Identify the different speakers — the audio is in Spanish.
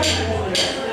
Speaker 1: Gracias.